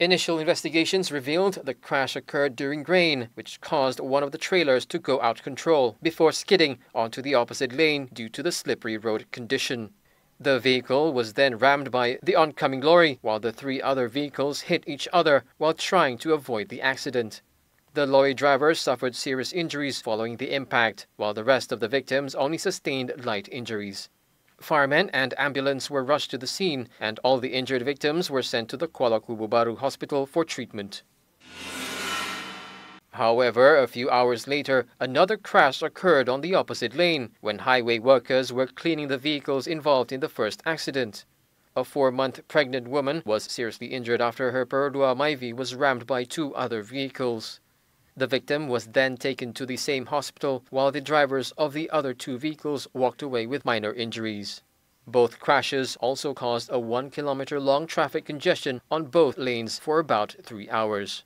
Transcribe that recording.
Initial investigations revealed the crash occurred during rain, which caused one of the trailers to go out control before skidding onto the opposite lane due to the slippery road condition. The vehicle was then rammed by the oncoming lorry, while the three other vehicles hit each other while trying to avoid the accident. The lorry driver suffered serious injuries following the impact, while the rest of the victims only sustained light injuries. Firemen and ambulance were rushed to the scene, and all the injured victims were sent to the Kuala Kubu Baru Hospital for treatment. However, a few hours later, another crash occurred on the opposite lane when highway workers were cleaning the vehicles involved in the first accident. A four-month pregnant woman was seriously injured after her Perodua Myvi was rammed by two other vehicles. The victim was then taken to the same hospital while the drivers of the other two vehicles walked away with minor injuries. Both crashes also caused a one kilometer long traffic congestion on both lanes for about three hours.